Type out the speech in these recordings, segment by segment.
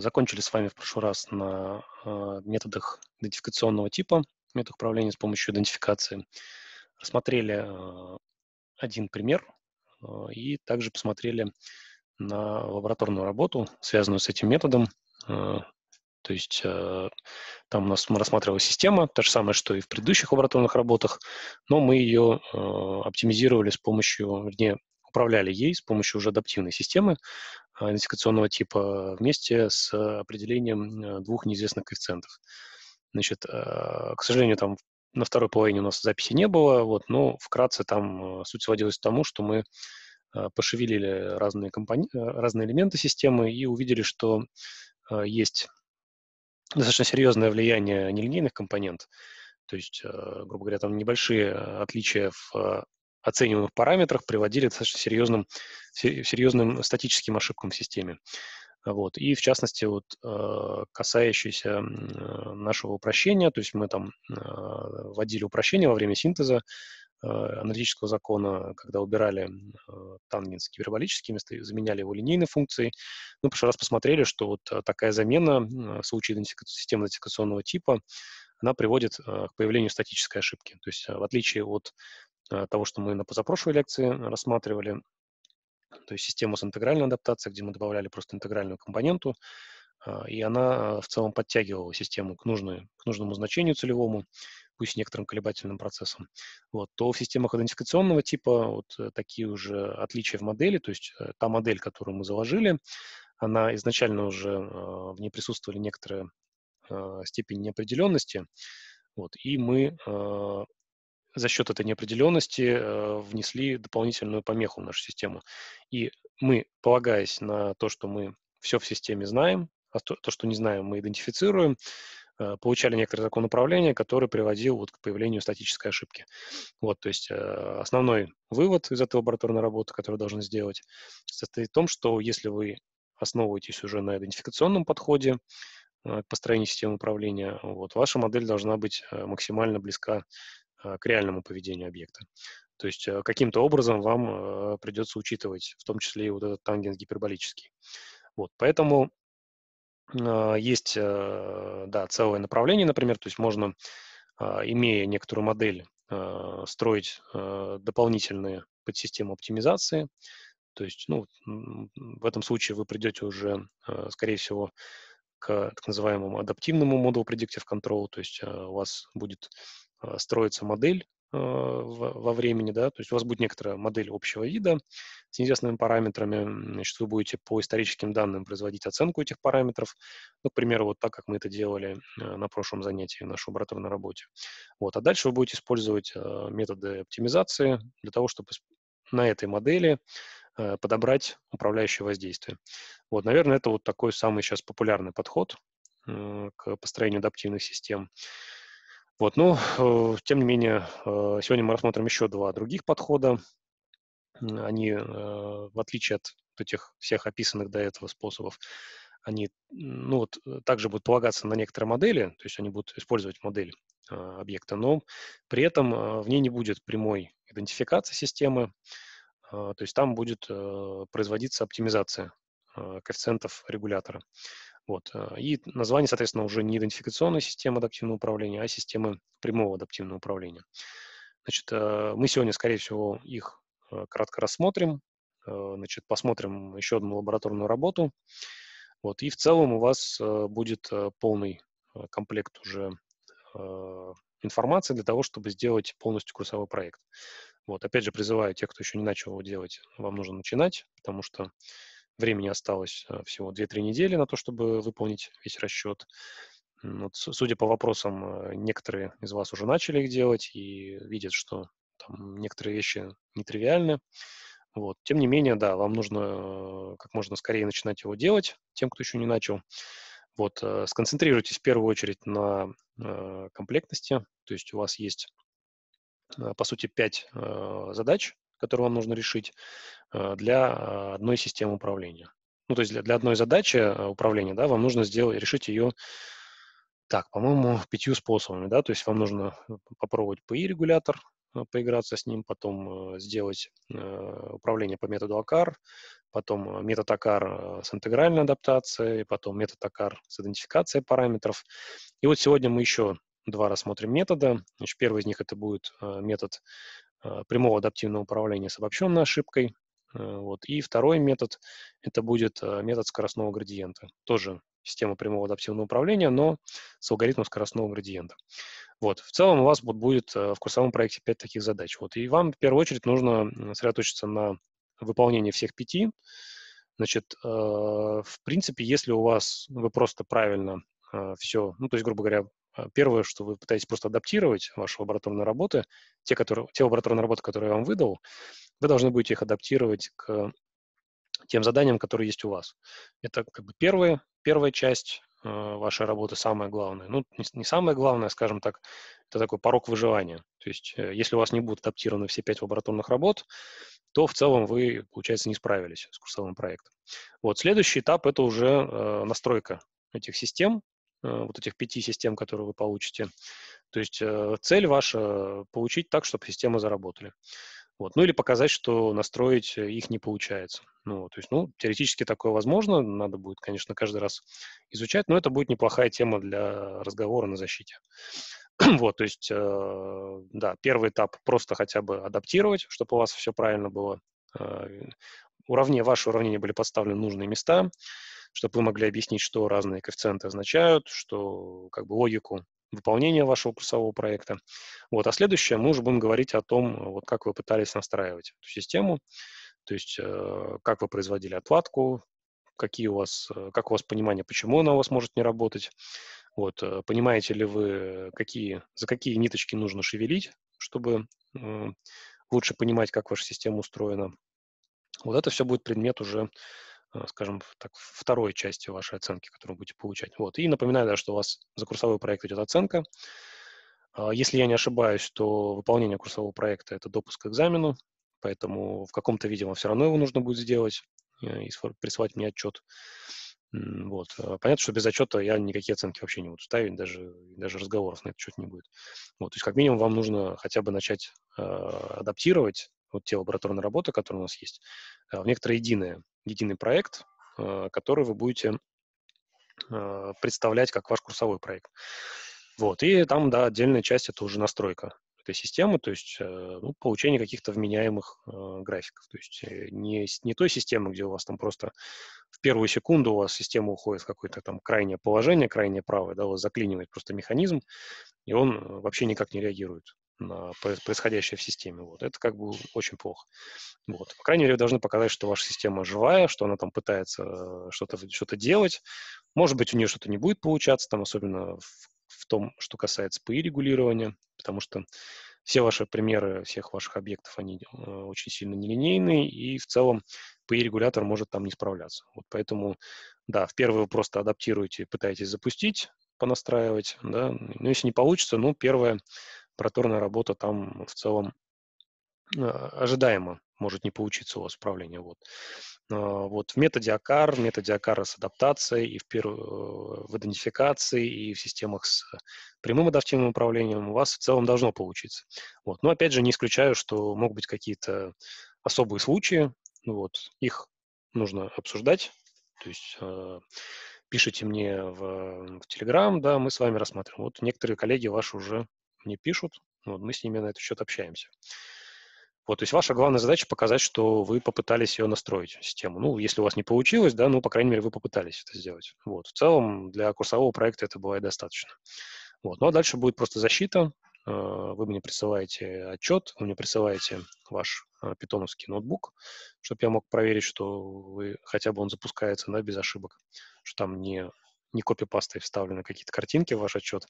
закончили с вами в прошлый раз на э, методах идентификационного типа, методах управления с помощью идентификации. Рассмотрели э, один пример и также посмотрели на лабораторную работу, связанную с этим методом. То есть там у нас мы рассматривали система, та же самая, что и в предыдущих лабораторных работах, но мы ее оптимизировали с помощью, вернее, управляли ей с помощью уже адаптивной системы а, идентификационного типа вместе с определением э, двух неизвестных коэффициентов. Значит, а, к сожалению, там на второй половине у нас записи не было, вот, но вкратце там э, суть сводилась к тому, что мы э, пошевелили разные, компони... разные элементы системы и увидели, что есть достаточно серьезное влияние нелинейных компонентов, то есть, грубо говоря, там небольшие отличия в оцениваемых параметрах приводили к достаточно серьезным, серьезным статическим ошибкам в системе. Вот. И в частности, вот, э, касающиеся нашего упрощения, то есть мы там э, вводили упрощение во время синтеза э, аналитического закона, когда убирали тангенс гиперболический, заменяли его линейной функцией. Мы в прошлый раз посмотрели, что вот такая замена в случае системы идентификационного типа, она приводит к появлению статической ошибки. То есть в отличие от того, что мы на позапрошлой лекции рассматривали, то есть систему с интегральной адаптацией, где мы добавляли просто интегральную компоненту, а, и она в целом подтягивала систему к, нужной, к нужному значению целевому, пусть некоторым колебательным процессом, вот, то в системах идентификационного типа вот э, такие уже отличия в модели, то есть э, та модель, которую мы заложили, она изначально уже, в ней присутствовали некоторые степень неопределенности, вот, и мы за счет этой неопределенности э, внесли дополнительную помеху в нашу систему. И мы, полагаясь на то, что мы все в системе знаем, а то, то что не знаем, мы идентифицируем, э, получали некоторый закон управления, который приводил вот к появлению статической ошибки. Вот, то есть э, основной вывод из этой лабораторной работы, который должен сделать, состоит в том, что если вы основываетесь уже на идентификационном подходе, к построению системы управления, вот, ваша модель должна быть максимально близка к реальному поведению объекта. То есть э, каким-то образом вам э, придется учитывать, в том числе и вот этот тангенс гиперболический. Вот, поэтому а, есть, э, да, целое направление, например, то есть можно, а, имея некоторую модель, строить дополнительные подсистемы оптимизации. То есть, ну, в этом случае вы придете уже, скорее всего, к так называемому адаптивному модулу Predictive Control, то есть у вас будет а, строится модель а, во времени, да, то есть у вас будет некоторая модель общего вида с неизвестными параметрами, значит, вы будете по историческим данным производить оценку этих параметров, ну, к примеру, вот так, как мы это делали а, на прошлом занятии в нашей лабораторной работе. Вот, а дальше вы будете использовать методы оптимизации для того, чтобы на этой модели подобрать управляющее воздействие. Вот, наверное, это вот такой самый сейчас популярный подход к построению адаптивных систем. Вот, но, э, тем не менее, э, сегодня мы рассмотрим еще два других подхода. Они, э, в отличие от этих всех описанных до этого способов, они ну, вот, также будут полагаться на некоторые модели, то есть они будут использовать модель объекта, но при этом в ней не будет прямой идентификации системы, то есть там будет производиться оптимизация коэффициентов регулятора. Вот. Э, и название, соответственно, уже не идентификационная система адаптивного управления, а системы прямого адаптивного управления. Значит, э, мы сегодня, скорее всего, их э, кратко рассмотрим. Значит, посмотрим еще одну лабораторную работу. Вот. И в целом у вас будет полный комплект уже информации для того, чтобы сделать полностью курсовой проект. Вот. Опять же, призываю тех, кто еще не начал его делать, вам нужно начинать, потому что Времени осталось э, всего 2-3 недели на то, чтобы выполнить весь расчет. Вот, судя по вопросам, э, некоторые из вас уже начали их делать и видят, что там некоторые вещи нетривиальны. Вот. Тем не менее, да, вам нужно э, как можно скорее начинать его делать, тем, кто еще не начал. Вот, сконцентрируйтесь в первую очередь на комплектности, то есть у вас есть, по сути, 5 задач, которые вам нужно решить. Э, для а, одной системы управления. Ну, то есть для, для одной задачи э, управления, да, вам нужно сделать, решить ее, так, по-моему, пятью способами, да, то есть вам нужно э, попробовать PI-регулятор, поиграться с ним, потом сделать управление по методу ACAR, потом метод ACAR с интегральной адаптацией, потом метод ACAR с идентификацией параметров. И вот сегодня мы еще два рассмотрим метода. Значит, первый из них это будет метод прямого адаптивного управления с обобщенной ошибкой. Вот. И второй метод – это будет метод скоростного градиента. Тоже система прямого адаптивного управления, но с алгоритмом скоростного градиента. Вот. В целом у вас вот будет в курсовом проекте пять таких задач. Вот. И вам в первую очередь нужно сосредоточиться на выполнении всех пяти. Значит, в принципе, если у вас, вы просто правильно все, ну, то есть, грубо говоря, первое, что вы пытаетесь просто адаптировать ваши лабораторные работы, те, которые, те лабораторные работы, которые я вам выдал, вы должны будете их адаптировать к тем заданиям, которые есть у вас. Это как бы первая, первая часть э, вашей работы, самое главное. Ну, не, не самое главное, скажем так, это такой порог выживания. То есть, э, если у вас не будут адаптированы все пять лабораторных работ, то в целом вы, получается, не справились с курсовым проектом. Вот, следующий этап – это уже э, настройка этих систем, вот этих пяти систем, которые вы получите. То есть э, цель ваша – получить так, чтобы системы заработали. Вот. Ну или показать, что настроить э, их не получается. Ну, то есть, ну, теоретически такое возможно, надо будет, конечно, каждый раз изучать, но это будет неплохая тема для разговора на защите. вот, то есть, э, да, первый этап просто хотя бы адаптировать, чтобы у вас все правильно было. Э, уравне, ваши уравнения были подставлены в нужные места, чтобы вы могли объяснить, что разные коэффициенты означают, что как бы логику выполнения вашего курсового проекта. Вот. А следующее мы уже будем говорить о том, вот как вы пытались настраивать эту систему, то есть э, как вы производили отладку, какие у вас, э, как у вас понимание, почему она у вас может не работать, вот, э, понимаете ли вы, какие, за какие ниточки нужно шевелить, чтобы э, лучше понимать, как ваша система устроена. Вот это все будет предмет уже скажем так, второй части вашей оценки, которую вы будете получать. Вот. И напоминаю, да, что у вас за курсовой проект идет оценка. А, если я не ошибаюсь, то выполнение курсового проекта – это допуск к экзамену, поэтому в каком-то виде вам все равно его нужно будет сделать э, и прислать мне отчет. Вот. А, понятно, что без отчета я никакие оценки вообще не буду ставить, даже, даже разговоров на этот счет не будет. Вот. То есть как минимум вам нужно хотя бы начать э, адаптировать вот те лабораторные работы, которые у нас есть, в некоторые единые единый проект, э, который вы будете э, представлять как ваш курсовой проект. Вот, и там, да, отдельная часть – это уже настройка этой системы, то есть э, ну, получение каких-то вменяемых графиков. То есть не, не той системы, где у вас там просто в первую секунду у вас система уходит в какое-то там крайнее положение, крайнее правое, да, у вас заклинивает просто механизм, и он вообще никак не реагирует на происходящее в системе. Вот. Это как бы очень плохо. Вот. По крайней мере, вы должны показать, что ваша система живая, что она там пытается э, что-то что делать. Может быть, у нее что-то не будет получаться, там, особенно в, в том, что касается ПИ-регулирования, потому что все ваши примеры всех ваших объектов, они э, очень сильно нелинейные, и в целом PI-регулятор может там не справляться. Вот поэтому, да, в первый вы просто адаптируете, пытаетесь запустить, понастраивать, да, но если не получится, ну, первое, проторная работа там в целом а, ожидаемо может не получиться у вас управление. Вот. А, вот в методе ACAR, в методе ACAR с адаптацией и в, пер... в идентификации, и в системах с прямым адаптивным управлением у вас в целом должно получиться. Вот. Но опять же не исключаю, что могут быть какие-то особые случаи, вот, их нужно обсуждать, то есть э, пишите мне в, в Telegram, да, мы с вами рассмотрим. Вот некоторые коллеги ваши уже мне пишут, вот мы с ними на этот счет общаемся. Вот, то есть ваша главная задача показать, что вы попытались ее настроить, систему. Ну, если у вас не получилось, да, ну, по крайней мере, вы попытались это сделать. Вот, в целом для курсового проекта это бывает достаточно. Вот, ну, а дальше будет просто защита. Э, вы мне присылаете отчет, вы мне присылаете ваш э, питоновский ноутбук, чтобы я мог проверить, что вы, хотя бы он запускается, да, без ошибок, что там не не копипастой вставлены какие-то картинки в ваш отчет.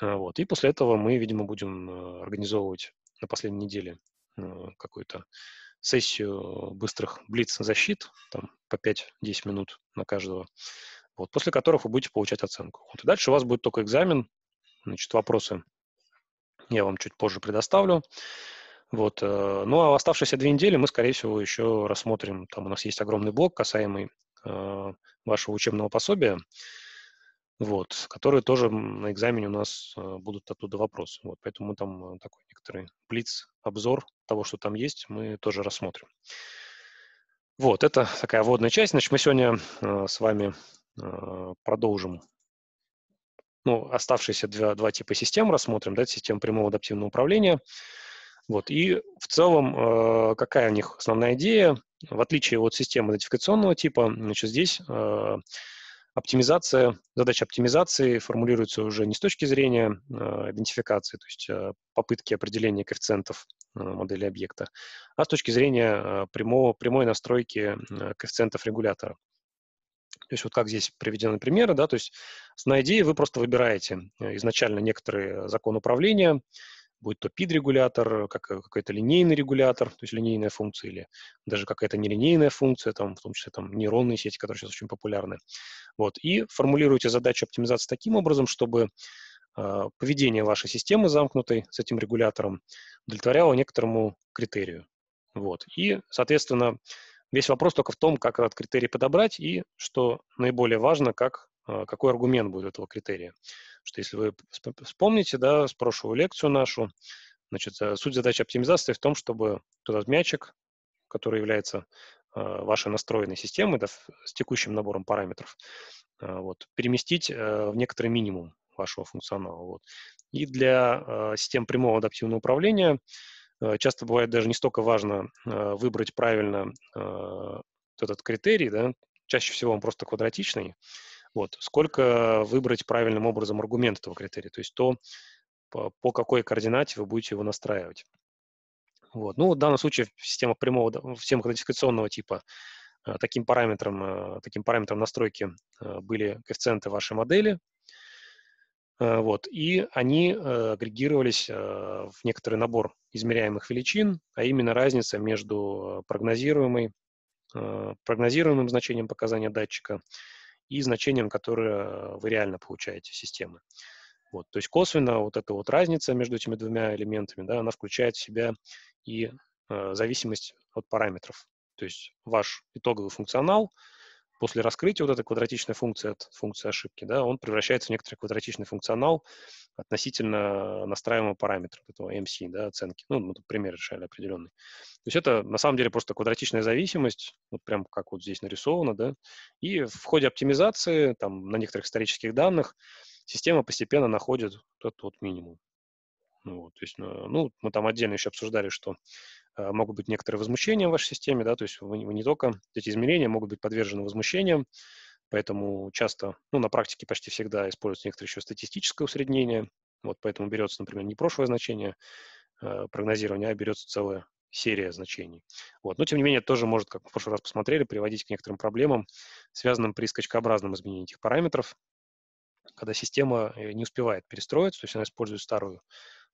А, вот. И после этого мы, видимо, будем э, организовывать на последней неделе э, какую-то сессию быстрых блиц-защит, там по 5-10 минут на каждого, вот, после которых вы будете получать оценку. Вот, и дальше у вас будет только экзамен, значит, вопросы я вам чуть позже предоставлю. Вот. Э, ну, а оставшиеся две недели мы, скорее всего, еще рассмотрим. Там у нас есть огромный блок, касаемый вашего учебного пособия. вот, которые тоже на экзамене у нас э, будут оттуда вопросы. Вот, поэтому мы там э, такой некоторый блиц, обзор того, что там есть, мы тоже рассмотрим. Вот, это такая вводная часть. Значит, мы сегодня э, с вами э, продолжим ну, оставшиеся два, два типа систем рассмотрим, да, система прямого адаптивного управления. Вот, и в целом, э, какая у них основная идея? В отличие от системы идентификационного типа, значит, здесь э, Оптимизация, задача оптимизации формулируется уже не с точки зрения э, идентификации, то есть э, попытки определения коэффициентов э, модели объекта, а с точки зрения э, прямого, прямой настройки э, коэффициентов регулятора. То есть вот как здесь приведены примеры, да, то есть на идее вы просто выбираете э, изначально некоторые закон управления, будь то PID-регулятор, как, э, какой-то линейный регулятор, то есть линейная функция, или даже какая-то нелинейная функция, там, в том числе там, нейронные сети, которые сейчас очень популярны. Вот, и формулируйте задачу оптимизации таким образом, чтобы э, поведение вашей системы замкнутой с этим регулятором удовлетворяло некоторому критерию. Вот. И, соответственно, весь вопрос только в том, как этот критерий подобрать и, что наиболее важно, как, э, какой аргумент будет этого критерия что если вы вспомните, да, с прошлую лекцию нашу, значит, суть задачи оптимизации в том, чтобы этот мячик, который является э, вашей настроенной системой, да, с текущим набором параметров, э, вот, переместить э, в некоторый минимум вашего функционала. Вот. И для систем прямого адаптивного управления часто бывает даже не столько важно выбрать правильно этот критерий, да, чаще всего он просто квадратичный, вот. Сколько выбрать правильным образом аргумент этого критерия, то есть то, по, по какой координате вы будете его настраивать. Вот. Ну, в данном случае в системах прямого, в системах идентификационного типа э, таким параметром, э, таким параметром настройки э, были коэффициенты вашей модели, вот, и они агрегировались в некоторый набор измеряемых величин, а именно разница между прогнозируемой, прогнозируемым значением показания датчика и значением, которое вы реально получаете системы. Вот, то есть косвенно вот эта вот разница между этими двумя элементами, да, она включает в себя и э, зависимость от параметров. То есть ваш итоговый функционал после раскрытия вот этой квадратичной функции от функции ошибки, да, он превращается в некоторый квадратичный функционал относительно настраиваемого параметра, этого MC, да, оценки. Ну, мы тут пример решали определенный. То есть это на самом деле просто квадратичная зависимость, вот прям как вот здесь нарисовано, да, и в ходе оптимизации, там, на некоторых исторических данных, система постепенно находит тот вот минимум. Ну, вот, то есть, ну, ну, мы там отдельно еще обсуждали, что э, могут быть некоторые возмущения в вашей системе, да, то есть вы, вы не только эти измерения могут быть подвержены возмущениям, поэтому часто, ну, на практике почти всегда используется некоторое еще статистическое усреднение, вот поэтому берется, например, не прошлое значение э, прогнозирования, а берется целая серия значений. Вот. Но, тем не менее, тоже может, как в прошлый раз посмотрели, приводить к некоторым проблемам, связанным при скачкообразном изменении этих параметров, когда система э, не успевает перестроиться, то есть она использует старую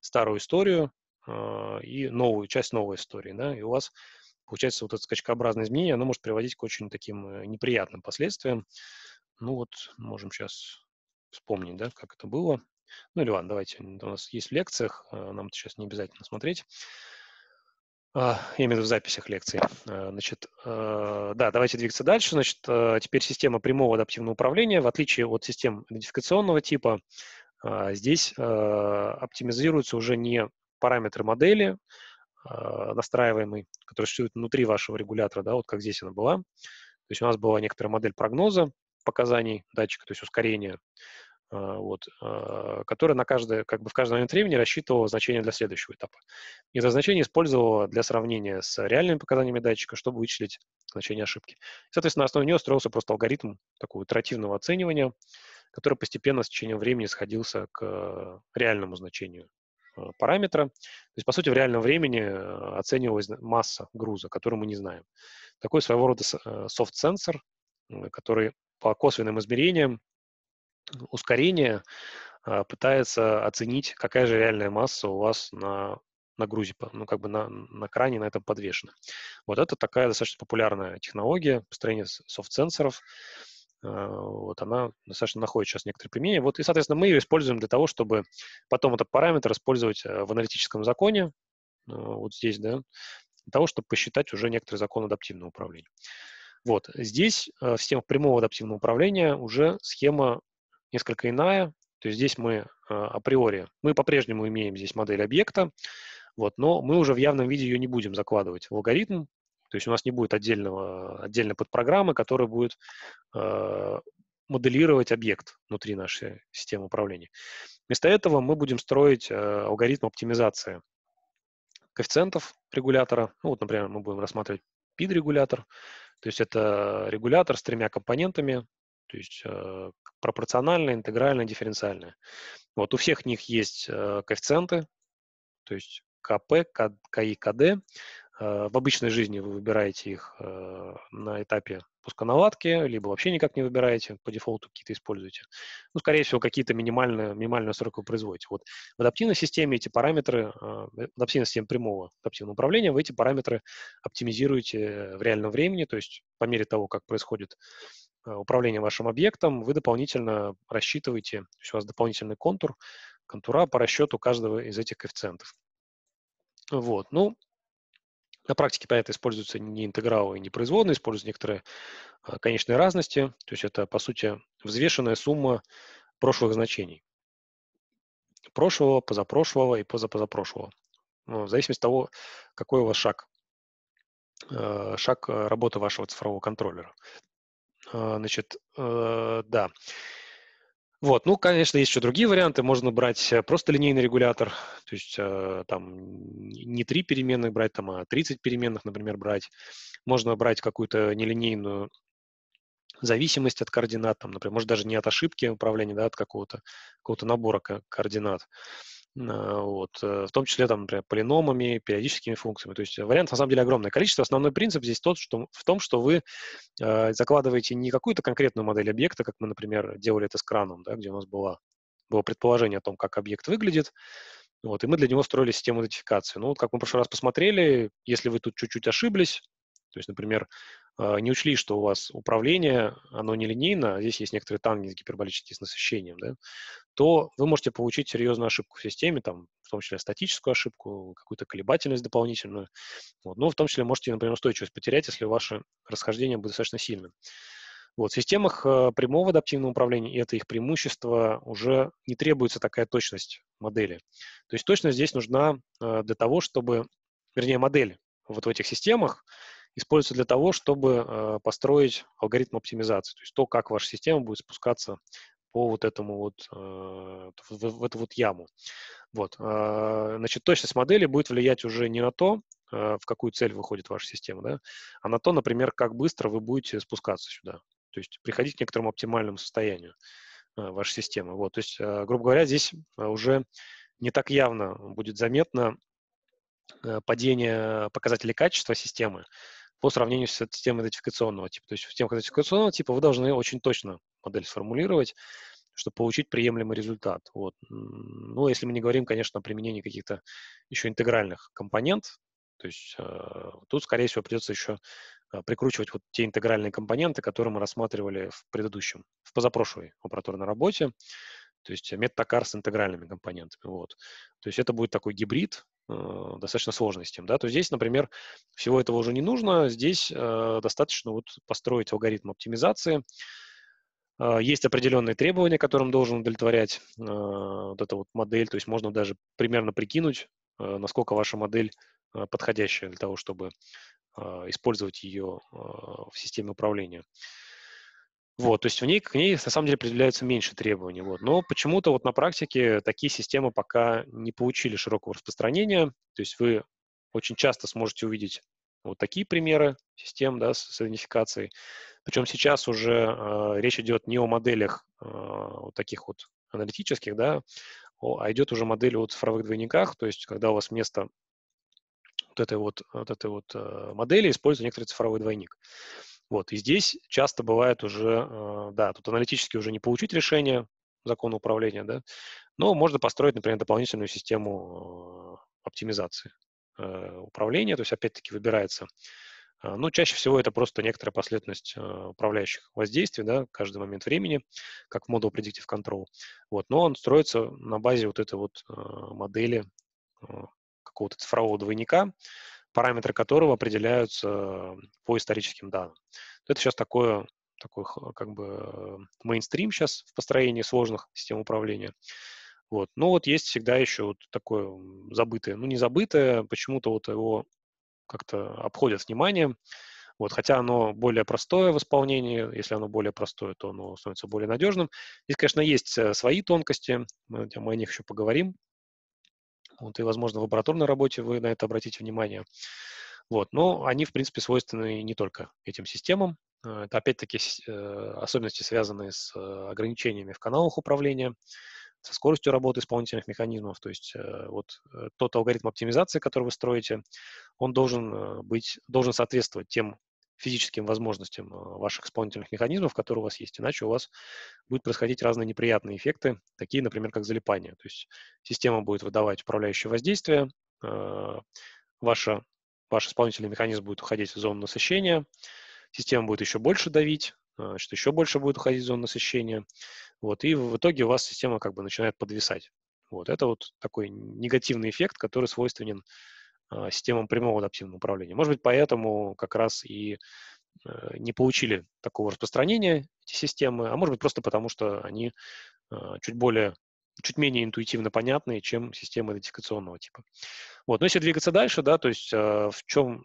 старую историю э, и новую, часть новой истории, да, и у вас получается вот это скачкообразное изменение, оно может приводить к очень таким э, неприятным последствиям. Ну вот, можем сейчас вспомнить, да, как это было. Ну или ладно, давайте, у нас есть в лекциях, э, нам это сейчас не обязательно смотреть. А, я в в записях лекций. Значит, да, давайте двигаться дальше. Значит, теперь система прямого адаптивного управления, в отличие от систем идентификационного типа, а, здесь а, оптимизируются уже не параметры модели, а, настраиваемой, которая существует внутри вашего регулятора, да, вот как здесь она была. То есть у нас была некоторая модель прогноза показаний датчика, то есть ускорения, вот, которая на каждое, как бы в каждый момент времени рассчитывала значение для следующего этапа. И это значение использовала для сравнения с реальными показаниями датчика, чтобы вычислить значение ошибки. Соответственно, на основе нее строился просто алгоритм такого итеративного оценивания, который постепенно с течением времени сходился к э, реальному значению э, параметра. То есть, по сути, в реальном времени э, оценивалась масса груза, которую мы не знаем. Такой своего рода софт-сенсор, который по косвенным измерениям ускорения пытается оценить, какая же реальная масса у вас на, на грузе, ну, как бы на, на кране на этом подвешена. Вот это такая достаточно популярная технология построения софт-сенсоров. А, вот она достаточно находит сейчас некоторые применения. Вот, и, соответственно, мы ее используем для того, чтобы потом этот параметр использовать э, в аналитическом законе, а, вот здесь, да, для того, чтобы посчитать уже некоторый закон адаптивного управления. Вот, здесь в системах прямого адаптивного управления уже схема несколько иная. То есть здесь мы априори, мы по-прежнему имеем здесь модель объекта, вот, но мы уже в явном виде ее не будем закладывать в алгоритм, то есть у нас не будет отдельного, отдельной подпрограммы, которая будет э, моделировать объект внутри нашей системы управления. Вместо этого мы будем строить э, алгоритм оптимизации коэффициентов регулятора. Ну, вот, например, мы будем рассматривать PID-регулятор, то есть это регулятор с тремя компонентами, то есть э, пропорциональная, интегральная, дифференциальная. Вот у всех них есть э, коэффициенты, то есть КП, КИ, КД. Э, в обычной жизни вы выбираете их э, на этапе пусконаладки, либо вообще никак не выбираете, по дефолту какие-то используете. Ну, скорее всего, какие-то минимальные, минимальную сроку вы производите. Вот в адаптивной системе эти параметры, э, в адаптивной системе прямого адаптивного управления, вы эти параметры оптимизируете в реальном времени, то есть по мере того, как происходит управление вашим объектом, вы дополнительно рассчитываете, то есть у вас дополнительный контур, контура по расчету каждого из этих коэффициентов. Вот, ну, на практике, понятно, используются не интегралы не производные, используются некоторые а, конечные разности. То есть это, по сути, взвешенная сумма прошлых значений. Прошлого, позапрошлого и позапозапрошлого. Ну, в зависимости от того, какой у вас шаг. А, шаг а, работы вашего цифрового контроллера. Значит, э, да. Вот, ну, конечно, есть еще другие варианты. Можно брать э, просто линейный регулятор, то есть э, там не три переменных брать, там, а 30 переменных, например, брать. Можно брать какую-то нелинейную зависимость от координат, там, например, может даже не от ошибки управления, да, от какого-то какого набора ко- координат. А, вот, э, в том числе, там, например, полиномами, периодическими функциями. То есть вариантов, на самом деле, огромное количество. Основной принцип здесь тот, что, в том, что вы э, закладываете не какую-то конкретную модель объекта, как мы, например, делали это с краном, да, где у нас было, было предположение о том, как объект выглядит, вот, и мы для него строили систему идентификации. Ну, вот как мы в прошлый раз посмотрели, если вы тут чуть-чуть ошиблись, то есть, например, э, не учли, что у вас управление, оно не линейно, а здесь есть некоторые гиперболические с насыщением, да, то вы можете получить серьезную ошибку в системе, там, в том числе статическую ошибку, какую-то колебательность дополнительную. Вот. Ну, в том числе можете, например, устойчивость потерять, если ваше расхождение будет достаточно сильным. Вот. В системах э, прямого адаптивного управления, и это их преимущество, уже не требуется такая точность модели. То есть точность здесь нужна э, для того, чтобы, вернее, модель вот в этих системах используется для того, чтобы э, построить алгоритм оптимизации, то есть то, как ваша система будет спускаться по вот этому вот, э, в, эту вот яму. Вот. Э, значит, точность модели будет влиять уже не на то, в какую цель выходит ваша система, да, а на то, например, как быстро вы будете спускаться сюда. То есть приходить к некоторому оптимальному состоянию вашей системы. Вот. То есть, грубо говоря, здесь уже не так явно будет заметно падение показателей качества системы, по сравнению с системой идентификационного типа. То есть в системах идентификационного типа вы должны очень точно модель сформулировать, чтобы получить приемлемый результат. Вот. Ну, если мы не говорим, конечно, о применении каких-то еще интегральных компонент, то есть э, тут, скорее всего, придется еще э, прикручивать вот те интегральные компоненты, которые мы рассматривали в предыдущем, в позапрошлой операторной работе, то есть метатокар с интегральными компонентами. Вот. То есть это будет такой гибрид, Э, достаточно сложной системы. Да? То здесь, например, всего этого уже не нужно. Здесь э, достаточно вот построить алгоритм оптимизации. Э, есть определенные требования, которым должен удовлетворять вот эта вот модель. То есть можно даже примерно прикинуть, насколько ваша модель подходящая для того, чтобы использовать ее в системе управления. Вот, то есть в ней, к ней на самом деле определяются меньше требований. Вот. Но почему-то вот на практике такие системы пока не получили широкого распространения. То есть вы очень часто сможете увидеть вот такие примеры систем да, с, с идентификацией. Причем сейчас уже э, речь идет не о моделях э, вот таких вот аналитических, да, а идет уже модель о цифровых двойниках, то есть когда у вас вместо вот этой вот, вот, этой вот э, модели используется некоторый цифровой двойник. Вот, и здесь часто бывает уже, э, да, тут аналитически уже не получить решение закона управления, да, но можно построить, например, дополнительную систему э, оптимизации э, управления, то есть опять-таки выбирается ну, чаще всего это просто некоторая последовательность управляющих воздействий, да, каждый момент времени, как в Model Predictive Control. Вот, но он строится на базе вот этой вот модели какого-то цифрового двойника, параметры которого определяются по историческим данным. Это сейчас такое, такой как бы мейнстрим сейчас в построении сложных систем управления. Вот. Но вот есть всегда еще вот такое забытое, ну не забытое, почему-то вот его как-то обходят вниманием. Вот, хотя оно более простое в исполнении, если оно более простое, то оно становится более надежным. Здесь, конечно, есть э, свои тонкости, мы о них еще поговорим. Вот, и, возможно, в лабораторной работе вы на это обратите внимание. Вот, но они, в принципе, свойственны не только этим системам. Э, это, опять-таки, э, особенности, связанные с ограничениями в каналах управления, со скоростью работы исполнительных механизмов. То есть вот тот алгоритм оптимизации, который вы строите, он должен быть, должен соответствовать тем физическим возможностям а, ваших исполнительных механизмов, которые у вас есть. Иначе у вас будут происходить разные неприятные эффекты, такие, например, как залипание. То есть система будет выдавать управляющее воздействие, а, ваша, ваш исполнительный механизм будет уходить в зону насыщения, система будет еще больше давить, а, что еще больше будет уходить в зону насыщения. Вот, и в итоге у вас система как бы начинает подвисать. Вот, это вот такой негативный эффект, который свойственен системам прямого адаптивного управления. Может быть, поэтому как раз и э, не получили такого распространения эти системы, а может быть просто потому, что они а, чуть более, чуть менее интуитивно понятные, чем системы идентификационного типа. Вот. Но если двигаться дальше, да, то есть а, в чем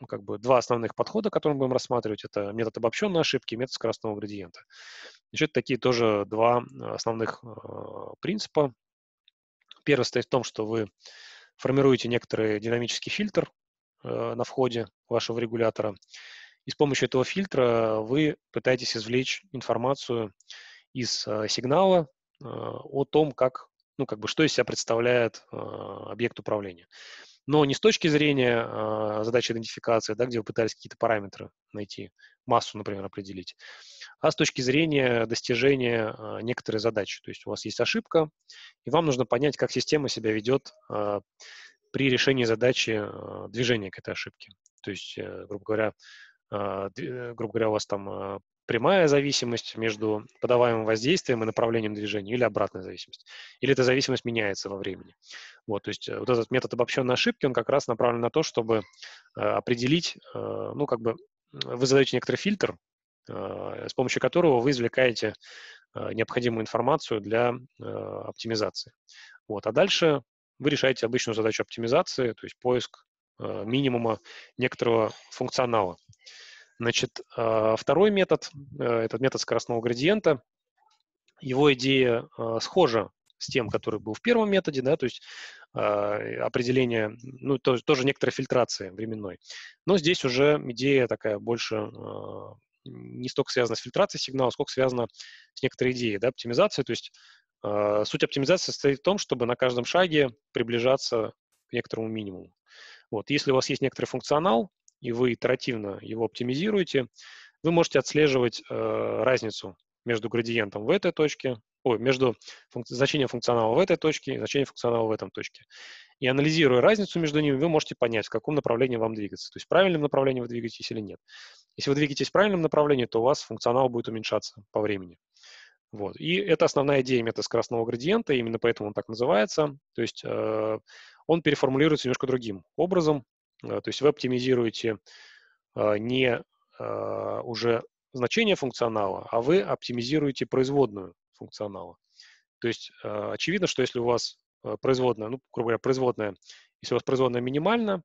ну, как бы два основных подхода, которые мы будем рассматривать, это метод обобщенной ошибки и метод скоростного градиента. Значит, такие тоже два основных принципа. Первый состоит в том, что вы формируете некоторый динамический фильтр э, на входе вашего регулятора, и с помощью этого фильтра вы пытаетесь извлечь информацию из э, сигнала э, о том, как, ну, как бы, что из себя представляет объект управления. Но не с точки зрения э, задачи идентификации, да, где вы пытались какие-то параметры найти, массу, например, определить, а с точки зрения достижения э, некоторой задачи. То есть у вас есть ошибка, и вам нужно понять, как система себя ведет э, при решении задачи э, движения к этой ошибке. То есть, э, грубо говоря, э, грубо говоря, у вас там прямая зависимость между подаваемым воздействием и направлением движения или обратная зависимость. Или эта зависимость меняется во времени. Вот, то есть вот этот метод обобщенной ошибки, он как раз направлен на то, чтобы определить, ну, как бы вы задаете некоторый фильтр, с помощью которого вы извлекаете необходимую информацию для оптимизации. Вот. А дальше вы решаете обычную задачу оптимизации, то есть поиск минимума некоторого функционала. Значит, второй метод, этот метод скоростного градиента, его идея схожа с тем, который был в первом методе, да, то есть э, определение, ну, тоже, тоже некоторая фильтрация временной. Но здесь уже идея такая больше э, не столько связана с фильтрацией сигнала, сколько связана с некоторой идеей, да, оптимизации. То есть э, суть оптимизации состоит в том, чтобы на каждом шаге приближаться к некоторому минимуму. Вот, если у вас есть некоторый функционал, и вы итеративно его оптимизируете, вы можете отслеживать э, разницу между градиентом в этой точке, ой, между функ, значением функционала в этой точке и значением функционала в этом точке. И анализируя разницу между ними, вы можете понять, в каком направлении вам двигаться. То есть в правильном направлении вы двигаетесь или нет. Если вы двигаетесь в правильном направлении, то у вас функционал будет уменьшаться по времени. Вот. И это основная идея метода скоростного градиента, именно поэтому он так называется. То есть э, он переформулируется немножко другим образом. Э, то есть вы оптимизируете э, не э, уже значение функционала, а вы оптимизируете производную функционала. То есть очевидно, что если у вас производная, ну, грубо говоря, производная, если у вас производная минимальна,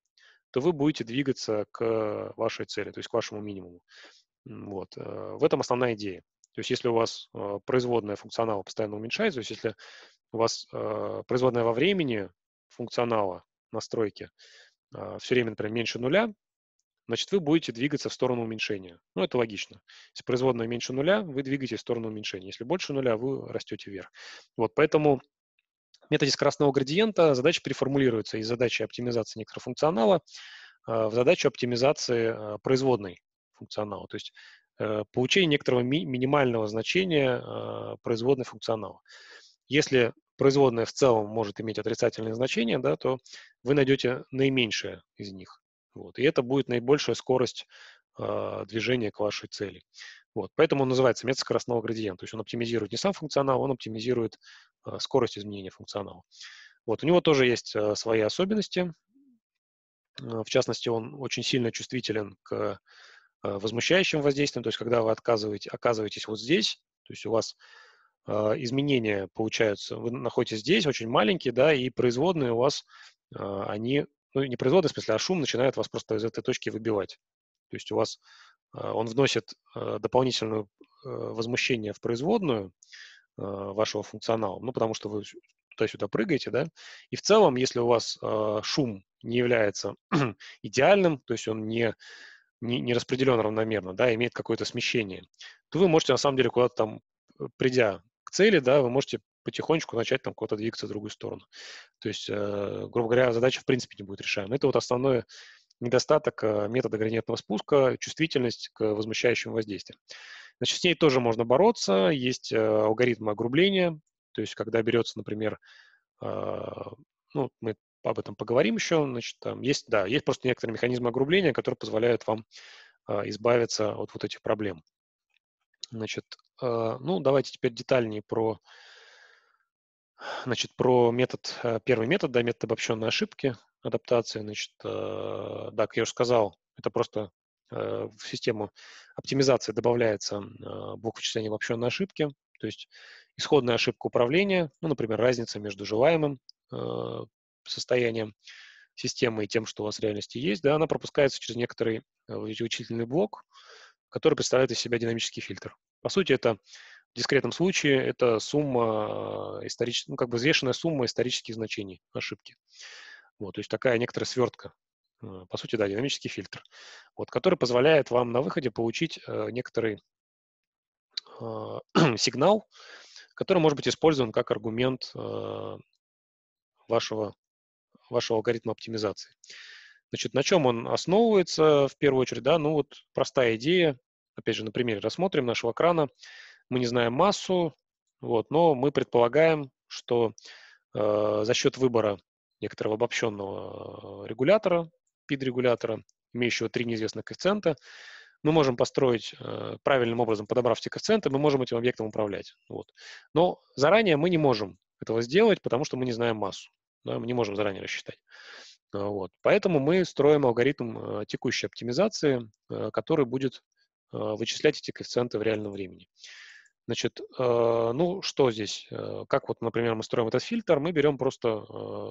то вы будете двигаться к вашей цели, то есть к вашему минимуму. Вот. В этом основная идея. То есть если у вас производная функционала постоянно уменьшается, то есть если у вас производная во времени функционала настройки все время, например, меньше нуля, значит, вы будете двигаться в сторону уменьшения. Ну, это логично. Если производная меньше нуля, вы двигаетесь в сторону уменьшения. Если больше нуля, вы растете вверх. Вот, поэтому в методе скоростного градиента задача переформулируется из задачи оптимизации некоторого функционала э, в задачу оптимизации э, производной функционала. То есть э, получение некоторого ми- минимального значения производной функционала. Если производная в целом может иметь отрицательное значение, да, то вы найдете наименьшее из них. Вот. И это будет наибольшая скорость э, движения к вашей цели. Вот. Поэтому он называется метод скоростного градиента. То есть он оптимизирует не сам функционал, он оптимизирует э, скорость изменения функционала. Вот. У него тоже есть э, свои особенности. В частности, он очень сильно чувствителен к возмущающим воздействием, то есть когда вы отказываете, оказываетесь вот здесь, то есть у вас изменения получаются, вы находитесь здесь, очень маленькие, да, и производные у вас, они, ну, не производные, в смысле, а шум начинает вас просто из этой точки выбивать. То есть у вас он вносит дополнительное возмущение в производную вашего функционала, ну, потому что вы туда-сюда прыгаете, да, и в целом, если у вас шум не является идеальным, то есть он не, не, не распределен равномерно, да, имеет какое-то смещение, то вы можете на самом деле куда-то там, э, придя цели, да, вы можете потихонечку начать там куда-то двигаться в другую сторону. То есть, э, грубо говоря, задача в принципе не будет решаема. Это вот основной недостаток э, метода гранитного спуска, чувствительность к возмущающим воздействиям. Значит, с ней тоже можно бороться. Есть э, алгоритмы огрубления, то есть когда берется, например, э, ну, мы об этом поговорим еще. Значит, там есть, да, есть просто некоторые механизмы огрубления, которые позволяют вам э, избавиться от вот этих проблем. Значит, ну, давайте теперь детальнее про, значит, про метод, э, первый метод, да, метод обобщенной ошибки адаптации. Значит, э, да, как я уже сказал, это просто э, в систему оптимизации добавляется э, блок вычисления обобщенной ошибки, то есть исходная ошибка управления, ну, например, разница между желаемым э, состоянием системы и тем, что у вас в реальности есть, да, она пропускается через некоторый э, вычислительный блок, который представляет из себя динамический фильтр. По сути, это в дискретном случае это сумма э, исторических, ну, как бы взвешенная сумма исторических значений ошибки. Вот, то есть такая некоторая свертка. Э, по сути, да, динамический фильтр, вот, который позволяет вам на выходе получить э, некоторый э, сигнал, который может быть использован как аргумент э, вашего вашего алгоритма оптимизации. Значит, на чем он основывается в первую очередь? Да, ну вот простая идея, опять же, на примере рассмотрим нашего крана. Мы не знаем массу, вот, но мы предполагаем, что э, за счет выбора некоторого обобщенного регулятора, PID-регулятора, имеющего три неизвестных коэффициента, мы можем построить э, правильным образом, подобрав эти коэффициенты, мы можем этим объектом управлять. Вот. Но заранее мы не можем этого сделать, потому что мы не знаем массу. Да, мы не можем заранее рассчитать. А, вот. Поэтому мы строим алгоритм э, текущей оптимизации, э, который будет э, вычислять эти коэффициенты в реальном времени. Значит, ну что здесь? Как вот, например, мы строим этот фильтр, мы берем просто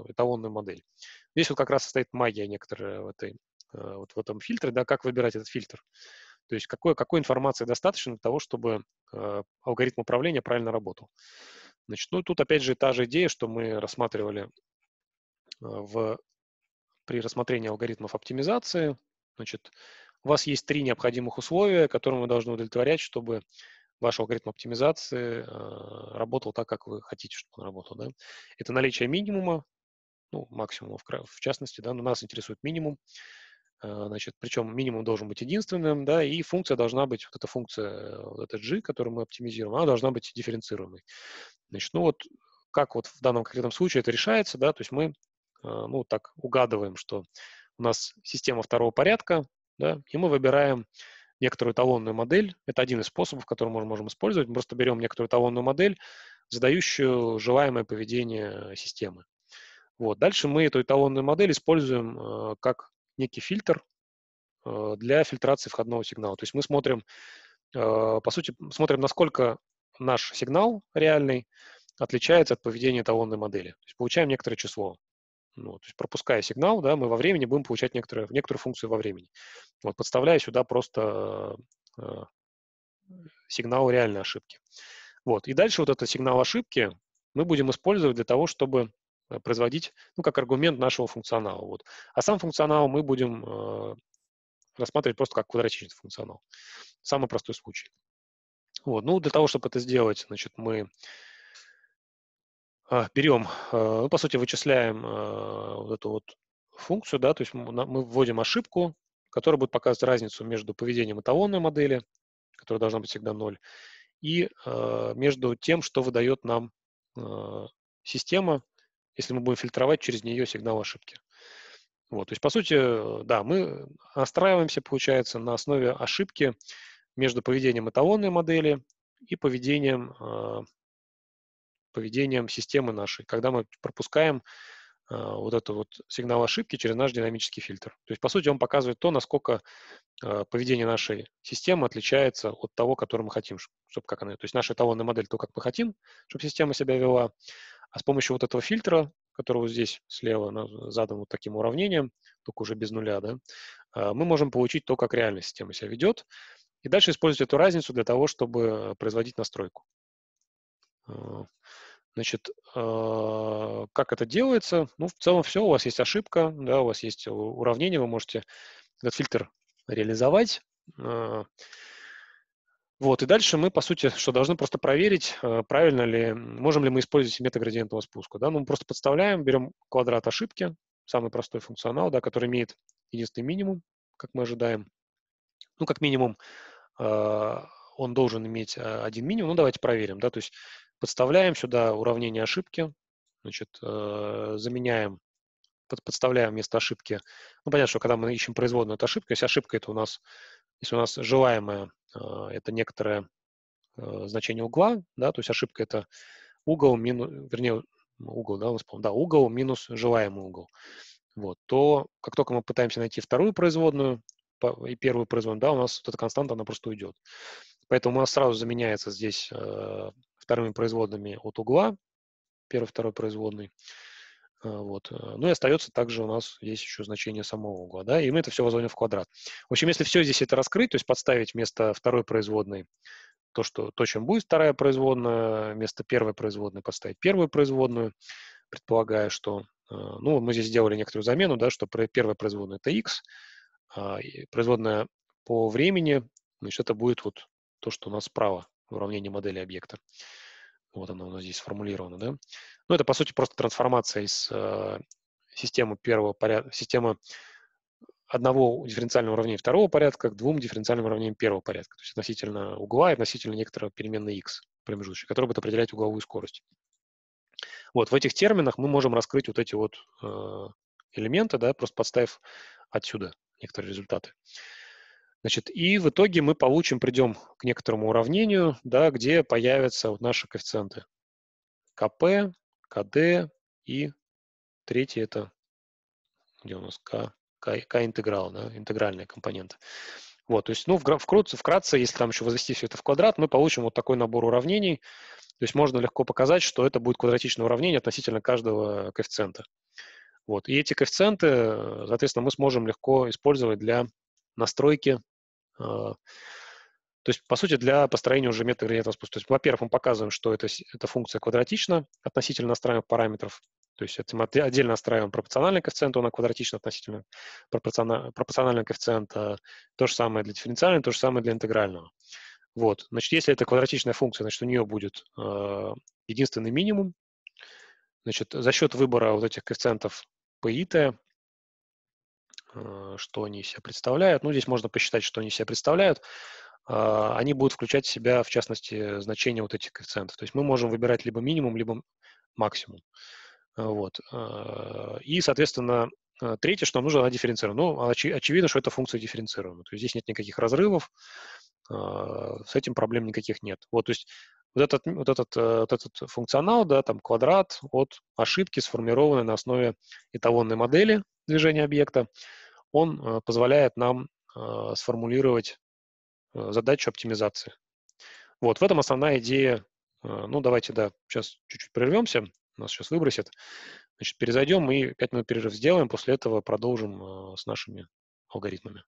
эталонную модель. Здесь вот как раз состоит магия некоторая в, этой, вот в этом фильтре, да, как выбирать этот фильтр. То есть какой, какой информации достаточно для того, чтобы алгоритм управления правильно работал. Значит, ну тут опять же та же идея, что мы рассматривали в, при рассмотрении алгоритмов оптимизации. Значит, у вас есть три необходимых условия, которым вы должны удовлетворять, чтобы ваш алгоритм оптимизации э, работал так, как вы хотите, чтобы он работал. Да? Это наличие минимума, ну, максимума в, в частности, да, но нас интересует минимум. Э, значит, причем минимум должен быть единственным, да, и функция должна быть, вот эта функция, вот эта g, которую мы оптимизируем, она должна быть дифференцируемой. Значит, ну вот как вот в данном конкретном случае это решается, да, то есть мы а, ну, так угадываем, что у нас система второго порядка, да, и мы выбираем некоторую эталонную модель. Это один из способов, который мы можем использовать. Мы просто берем некоторую эталонную модель, задающую желаемое поведение системы. Вот. Дальше мы эту эталонную модель используем э, как некий фильтр э, для фильтрации входного сигнала. То есть мы смотрим, э, по сути, смотрим, насколько наш сигнал реальный отличается от поведения эталонной модели. То есть получаем некоторое число. Ну, то есть пропуская сигнал, да, мы во времени будем получать некоторую, некоторую функцию во времени. Вот, подставляя сюда просто э, сигнал реальной ошибки. Вот, и дальше вот этот сигнал ошибки мы будем использовать для того, чтобы э, производить, ну, как аргумент нашего функционала. Вот. А сам функционал мы будем э, рассматривать просто как квадратичный функционал. Самый простой случай. Вот. Ну, для того, чтобы это сделать, значит, мы берем, а, ну, по сути, вычисляем а, вот эту вот функцию, да, то есть мы вводим ошибку, которая будет показывать разницу между поведением эталонной модели, которая должна быть всегда 0, и между тем, что выдает нам система, если мы будем фильтровать через нее сигнал ошибки. Вот, то есть, по сути, да, мы настраиваемся, получается, на основе ошибки между поведением эталонной модели и поведением поведением системы нашей, когда мы пропускаем вот этот вот сигнал ошибки через наш динамический фильтр. То есть, по сути, он показывает то, насколько поведение нашей системы отличается от того, который мы хотим, чтобы как она, то есть наша эталонная модель, то, как мы хотим, чтобы система себя вела, а с помощью вот этого фильтра, который вот здесь слева задан вот таким уравнением, только уже без нуля, да, мы можем получить то, как реальная система себя ведет, и дальше использовать эту разницу для того, чтобы производить настройку. А, значит, а, как это делается? Ну, в целом все, у вас есть ошибка, да, у вас есть уравнение, вы можете этот фильтр реализовать. Вот, и дальше мы, по сути, что должны просто проверить, правильно ли, можем ли мы использовать метод градиентного спуска. Да? Ну, мы просто подставляем, берем квадрат ошибки, самый простой функционал, да, который имеет единственный минимум, как мы ожидаем. Ну, как минимум, он должен иметь один минимум. Ну, давайте проверим. Да? То есть подставляем сюда уравнение ошибки, значит, э, заменяем, подставляем вместо ошибки. Ну, понятно, что когда мы ищем производную от ошибки, если ошибка это у нас, если у нас желаемая, а, это некоторое э, значение угла, да, то есть ошибка это угол минус, вернее, угол, да, у нас, да, угол минус желаемый угол. Вот, то как только мы пытаемся найти вторую производную, и первую производную, да, у нас вот эта константа, она просто уйдет. Поэтому у нас сразу заменяется здесь э, вторыми производными от угла, первый, второй производный. Э, вот. Э, ну и остается также у нас здесь еще значение самого угла, да, и мы это все возводим в квадрат. В общем, если все здесь это раскрыть, то есть подставить вместо второй производной то, что, то, чем будет вторая производная, вместо первой производной поставить первую производную, предполагая, что, э, ну, мы здесь сделали некоторую замену, да, что первая производная это x, а, производная по времени, значит, это будет вот то, что у нас справа в уравнении модели объекта. Вот она у здесь сформулирована, да. Ну, это, по сути, просто трансформация из э, системы первого порядка, системы одного дифференциального уравнения второго порядка к двум дифференциальным уравнениям первого порядка, то есть относительно угла и относительно некоторого переменной x промежуточной, который будет определять угловую скорость. Вот в этих терминах мы можем раскрыть вот эти вот э, элементы, да, просто подставив отсюда некоторые результаты. Значит, и в итоге мы получим, придем к некоторому уравнению, да, где появятся вот наши коэффициенты. КП, КД и третий это, где у нас К, К, К интеграл, да, интегральная компонента. Вот, то есть, ну, вкратце, вкратце, если там еще возвести все это в квадрат, мы получим вот такой набор уравнений. То есть можно легко показать, что это будет квадратичное уравнение относительно каждого коэффициента. Вот. И эти коэффициенты, соответственно, мы сможем легко использовать для настройки, то есть, по сути, для построения уже метода градиентного спуска. То есть, во-первых, мы показываем, что это, эта функция квадратична относительно настраиваемых параметров. То есть это мы отдельно настраиваем пропорциональный коэффициент, он квадратичен относительно пропорционального, пропорционального коэффициента. То же самое для дифференциального, то же самое для интегрального. Вот. Значит, если это квадратичная функция, значит, у нее будет э, единственный минимум. Значит, за счет выбора вот этих коэффициентов P и T, что они из себя представляют. Ну, здесь можно посчитать, что они из себя представляют. А, они будут включать в себя, в частности, значение вот этих коэффициентов. То есть мы можем выбирать либо минимум, либо максимум. Вот. А, и, соответственно, третье, что нам нужно, она дифференцирована. Ну, очи- очевидно, что это функция дифференцирована. То есть здесь нет никаких разрывов, а, с этим проблем никаких нет. Вот, то есть вот этот, вот этот, э, вот этот функционал, да, там квадрат от ошибки, сформированной на основе эталонной модели движения объекта, он э, позволяет нам э, сформулировать задачу оптимизации. Вот, в этом основная идея. Ну, давайте, да, сейчас чуть-чуть прервемся, нас сейчас выбросит. Значит, перезайдем и 5 минут перерыв сделаем, после этого продолжим с нашими алгоритмами.